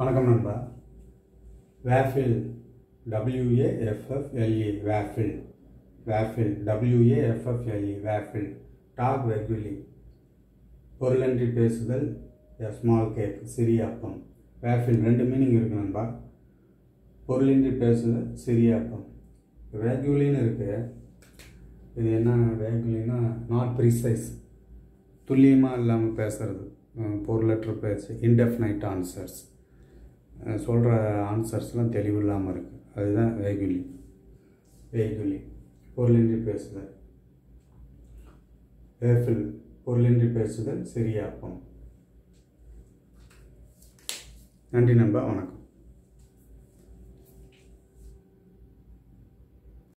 வணக்கம் நண்பா. Waffle W A F F L E waffle waffle W A F F L E waffle talk ரெகுலி பொருளன்றி பேசுதல் a small cake சிறிய அப்பம். Waffle ரெண்டு மீனிங் இருக்கு நண்பா. பொருளின்றி பேசுதல் சிறிய அப்பம். வேகுலின்னு இருக்குது இது என்ன வேகுலின்னா நாட் ப்ரிசைஸ் துல்லியமாக இல்லாமல் பேசுகிறது பொருளற்ற பேச்சு இன்டெஃபினைட் ஆன்சர்ஸ் சொல்கிற ஆன்சர்ஸ்லாம் தெளிவு இல்லாமல் இருக்குது அதுதான் வெகுலி. வெகுலி. பொருளின்றி பேசுதல். வேஃபில் பொருளின்றி பேசுதல் சரியாக்கும் நன்றி நண்பா வணக்கம்.